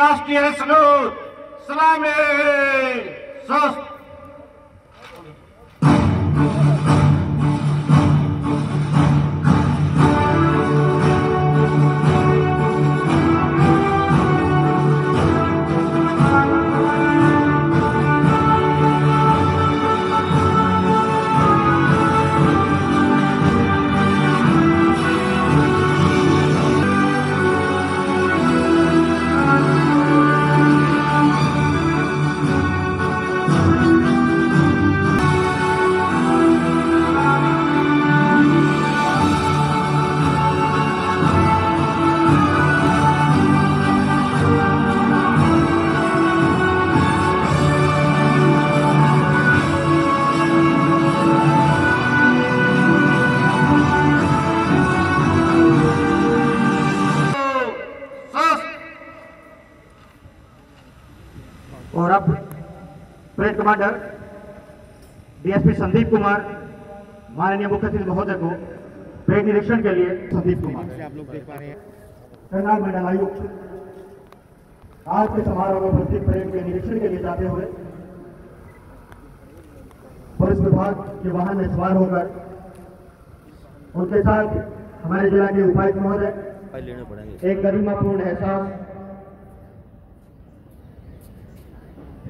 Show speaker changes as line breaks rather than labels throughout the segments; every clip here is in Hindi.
राष्ट्रीय सलूट सलामी सस्त
कुमार माननीय मुख्य अतिथि महोदय को परेड निरीक्षण के लिए संदीप कुमार।
आप लोग देख पा रहे हैं।
करनाल मंडल आयुक्त आज के समारोह में उपस्थित परेड के निरीक्षण के लिए जाते हुए पुलिस विभाग के वाहन में सवार होकर उनके साथ हमारे जिला के उपायुक्त महोदय एक गरिमापूर्ण एहसास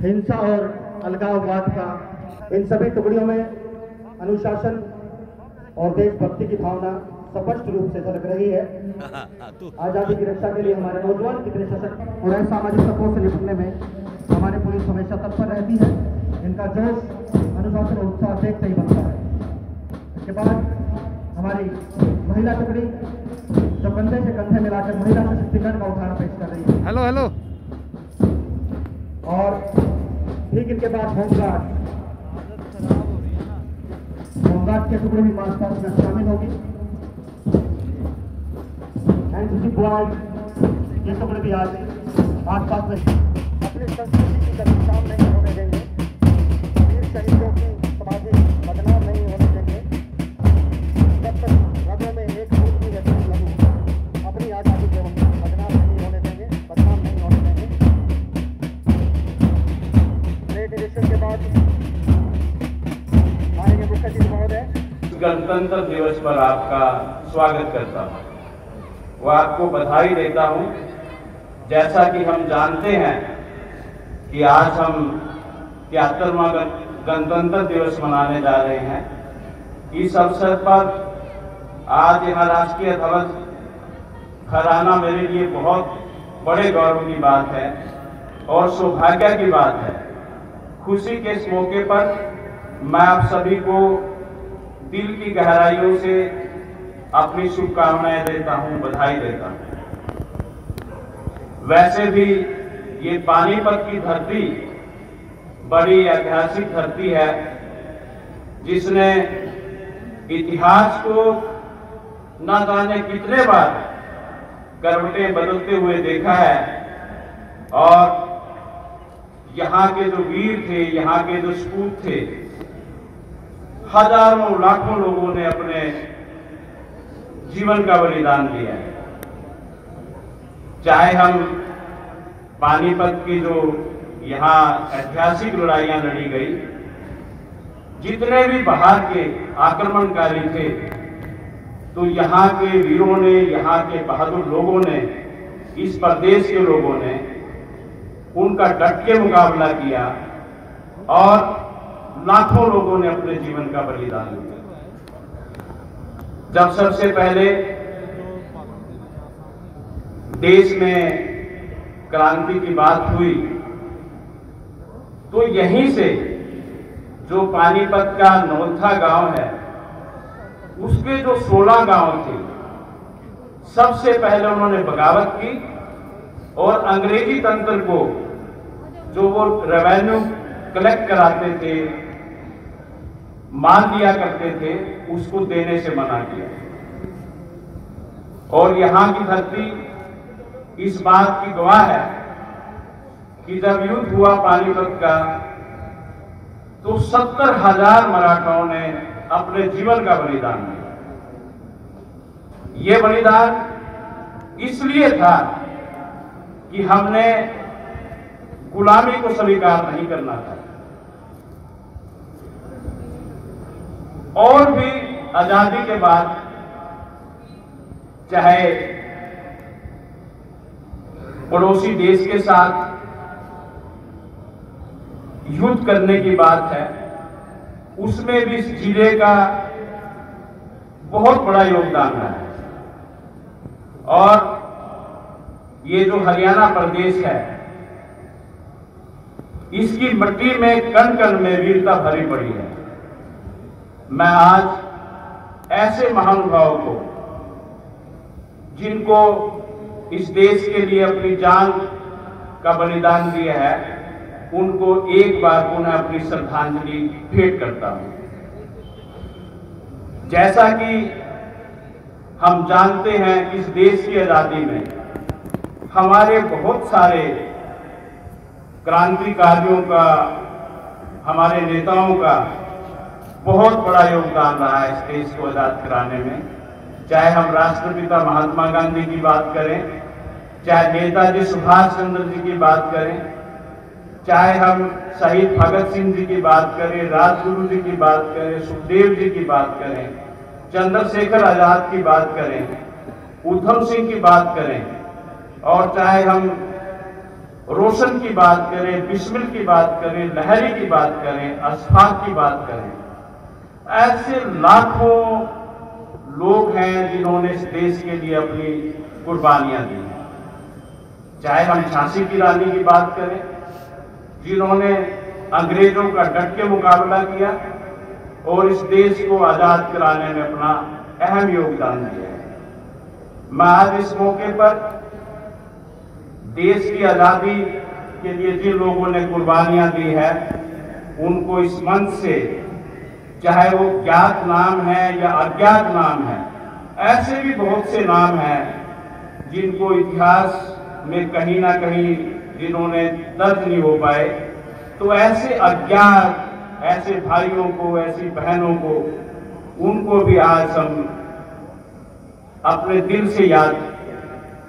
हिंसा और अलगाववाद का इन सभी टुकड़ियों में अनुशासन और देशभक्ति की भावना स्पष्ट रूप से झलक रही है। आज़ादी की रक्षा के लिए हमारे नौजवान कितने सशक्त और असामाजिक तत्वों से निपटने में हमारी पुलिस हमेशा तत्पर रहती है। इनका जोश अनुशासन और उत्साह देखते ही बनता है। इसके बाद हमारी महिला टुकड़ी जो कंधे से कंधे मिलाकर महिला सशक्तिकरण का उदाहरण पेश कर रही है।
हेलो हेलो
और ठीक इनके बाद होमगार्ड। होमगार्ड के टुकड़े भी मार्च पास्ट में शामिल होगी। एनसीसी ये टुकड़े भी आज मार्च पास्ट में अपने संस्कृति की
गणतंत्र दिवस पर आपका स्वागत करता हूँ। वो आपको बधाई देता हूँ। जैसा कि हम जानते हैं कि आज हम तिहत्तरवा गणतंत्र दिवस मनाने जा रहे हैं। इस अवसर पर आज यहाँ राष्ट्रीय ध्वज खराना मेरे लिए बहुत बड़े गौरव की बात है और सौभाग्य की बात है। खुशी के इस मौके पर मैं आप सभी को दिल की गहराइयों से अपनी शुभकामनाएँ देता हूँ, बधाई देता हूँ। वैसे भी ये पानीपत की धरती बड़ी ऐतिहासिक धरती है, जिसने इतिहास को न जाने कितने बार करवटें बदलते हुए देखा है, और यहाँ के जो वीर थे, यहाँ के जो सपूत थे हज़ारों, लाखों लोगों ने अपने जीवन का बलिदान दिया है। चाहे हम पानीपत की जो यहाँ ऐतिहासिक लड़ाइयाँ लड़ी गई, जितने भी बाहर के आक्रमणकारी थे तो यहाँ के वीरों ने, यहाँ के बहादुर लोगों ने, इस प्रदेश के लोगों ने उनका डट के मुकाबला किया और लाखों लोगों ने अपने जीवन का बलिदान दिया। जब सबसे पहले देश में क्रांति की बात हुई तो यहीं से जो पानीपत का नौथा गाँव है, उसके जो 16 गाँव थे, सबसे पहले उन्होंने बगावत की और अंग्रेज़ी तंत्र को जो वो रेवेन्यू कलेक्ट कराते थे मान दिया करते थे, उसको देने से मना किया। और यहाँ की धरती इस बात की गवाह है कि जब युद्ध हुआ पानीपत का तो सत्तर हज़ार मराठाओं ने अपने जीवन का बलिदान दिया। ये बलिदान इसलिए था कि हमने गुलामी को स्वीकार नहीं करना था। और भी आज़ादी के बाद, चाहे पड़ोसी देश के साथ युद्ध करने की बात है, उसमें भी इस ज़िले का बहुत बड़ा योगदान रहा है। और ये जो हरियाणा प्रदेश है, इसकी मट्टी में कण कण में वीरता भरी पड़ी है। मैं आज ऐसे महानुभावों को, जिनको इस देश के लिए अपनी जान का बलिदान दिया है, उनको एक बार पुनः अपनी श्रद्धांजलि भेंट करता हूँ। जैसा कि हम जानते हैं इस देश की आज़ादी में हमारे बहुत सारे क्रांतिकारियों का, हमारे नेताओं का बहुत बड़ा योगदान रहा है इस देश को आज़ाद कराने में चाहे हम राष्ट्रपिता महात्मा गांधी की बात करें चाहे नेताजी सुभाष चंद्र जी की बात करें चाहे हम शहीद भगत सिंह जी की बात करें राजगुरु जी की बात करें सुखदेव जी की बात करें चंद्रशेखर आज़ाद की बात करें उधम सिंह की बात करें और चाहे हम रोशन की बात करें बिस्मिल की बात करें लहरी की बात करें अशफाक की बात करें ऐसे लाखों लोग हैं जिन्होंने इस देश के लिए अपनी कुर्बानियाँ दी हैं। चाहे हम झांसी की रानी की बात करें, जिन्होंने अंग्रेज़ों का डट के मुकाबला किया और इस देश को आज़ाद कराने में अपना अहम योगदान दिया है। मैं आज इस मौके पर देश की आज़ादी के लिए जिन लोगों ने कुर्बानियाँ दी है, उनको इस मंच से चाहे वो ज्ञात नाम है या अज्ञात नाम है, ऐसे भी बहुत से नाम हैं जिनको इतिहास में कहीं ना कहीं जिन्होंने दर्ज नहीं हो पाए। तो ऐसे अज्ञात, ऐसे भाइयों को, ऐसी बहनों को, उनको भी आज हम अपने दिल से याद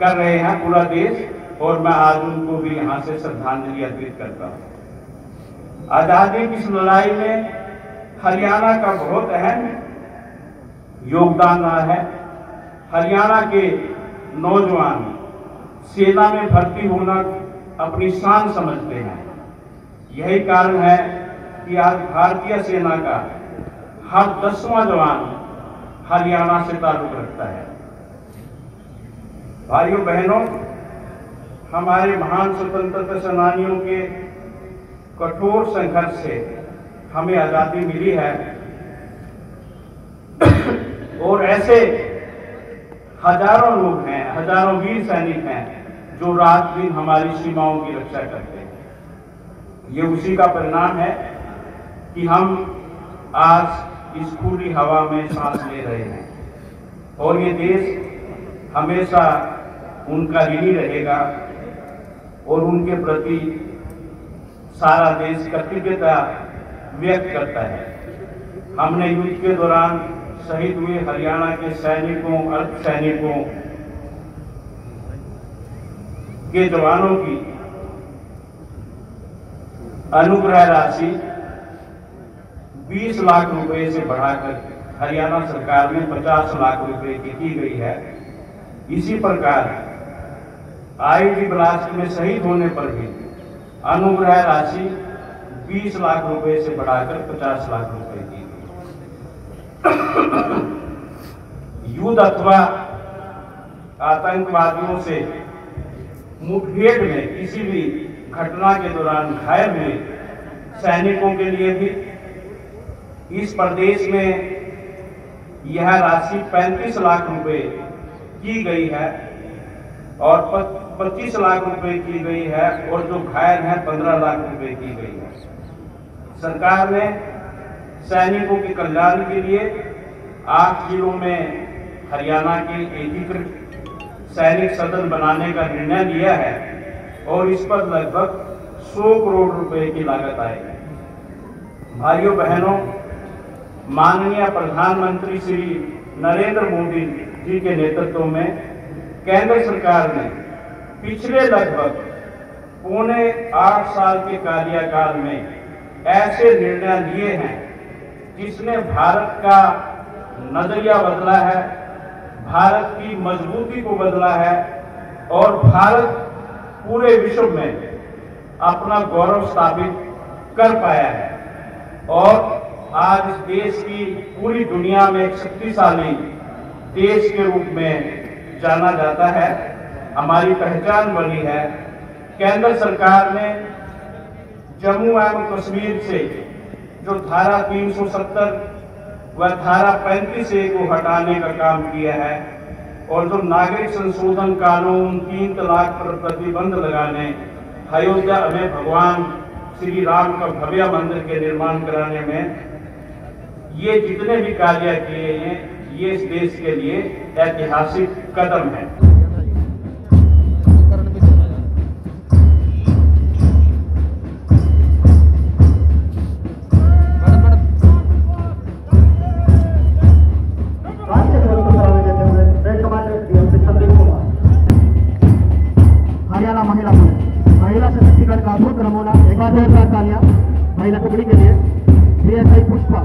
कर रहे हैं पूरा देश, और मैं आज उनको भी यहाँ से श्रद्धांजलि अर्पित करता हूँ। आज़ादी की इस लड़ाई में हरियाणा का बहुत अहम योगदान रहा है। हरियाणा के नौजवान सेना में भर्ती होना अपनी शान समझते हैं। यही कारण है कि आज भारतीय सेना का हर दसवां जवान हरियाणा से ताल्लुक रखता है। भाइयों, बहनों, हमारे महान स्वतंत्रता सेनानियों के कठोर संघर्ष से हमें आज़ादी मिली है। और ऐसे हज़ारों लोग हैं, हज़ारों वीर सैनिक हैं, जो रात दिन हमारी सीमाओं की रक्षा करते हैं। ये उसी का परिणाम है कि हम आज इस खुली हवा में सांस ले रहे हैं। और ये देश हमेशा उनका ऋणी रहेगा और उनके प्रति सारा देश कृतज्ञता व्यक्त करता है। हमने युद्ध के दौरान शहीद हुए हरियाणा के सैनिकों अर्ध सैनिकों के जवानों की अनुग्रह राशि 20 लाख रुपए से बढ़ाकर हरियाणा सरकार में 50 लाख रुपए की की गई है। इसी प्रकार आईडी ब्लास्ट में शहीद होने पर भी अनुग्रह राशि 20 लाख रुपए से बढ़ाकर 50 लाख रुपए की। युद्ध अथवा आतंकवादियों से मुठभेड़ में, किसी भी घटना के दौरान घायल हुए सैनिकों के लिए भी, इस प्रदेश में यह राशि 35 लाख रुपए की गई है और 25 लाख रुपए की गई है और जो घायल है 15 लाख रुपए की गई है। सरकार ने सैनिकों के कल्याण के लिए आठ जिलों में हरियाणा के एकीकृत सैनिक सदन बनाने का निर्णय लिया है और इस पर लगभग 100 करोड़ रुपए की लागत आएगी। भाइयों, बहनों, माननीय प्रधानमंत्री श्री नरेंद्र मोदी जी के नेतृत्व में केंद्र सरकार ने पिछले लगभग पौने आठ साल के कार्यकाल में ऐसे निर्णय लिए हैं जिसने भारत का नज़रिया बदला है, भारत की मजबूती को बदला है और भारत पूरे विश्व में अपना गौरव स्थापित कर पाया है। और आज इस देश की पूरी दुनिया में एक शक्तिशाली देश के रूप में जाना जाता है। हमारी पहचान बनी है। केंद्र सरकार ने जम्मू एवं कश्मीर से जो धारा 370 व धारा 35 ए को हटाने का काम किया है और जो नागरिक संशोधन कानून तीन तलाक पर प्रतिबंध लगाने, अयोध्या में भगवान, श्री राम का भव्य मंदिर के निर्माण कराने में ये जितने भी कार्य किए हैं, ये इस देश के लिए ऐतिहासिक कदम है।
सशक्तिकरण का एक बार के लिए डीएसआई पुष्पा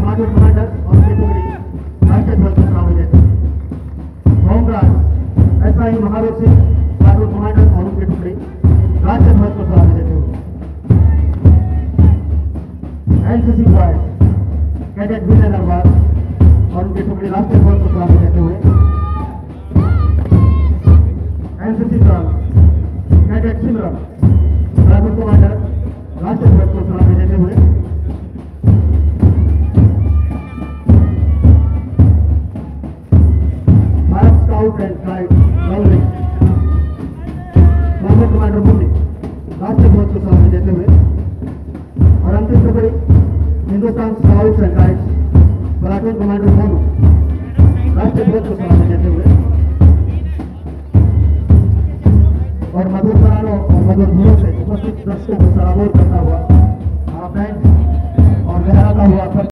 माधुर कमांडर और टुकड़ी राष्ट्रीय ध्वज सलामी देते होमराज एसआई महावीर सिंह माधुर कमांडर और उनकी टुकड़ी राष्ट्रीय ध्वज को सलामी देते NCC boys cadet Vijay Narwal और उनकी टुकड़ी राष्ट्रीय ध्वज को सलामी देते हुए एनसीसी दल, कैडेट सिमरन राहुल कमांडर राष्ट्रीय ध्वज को सलामी देते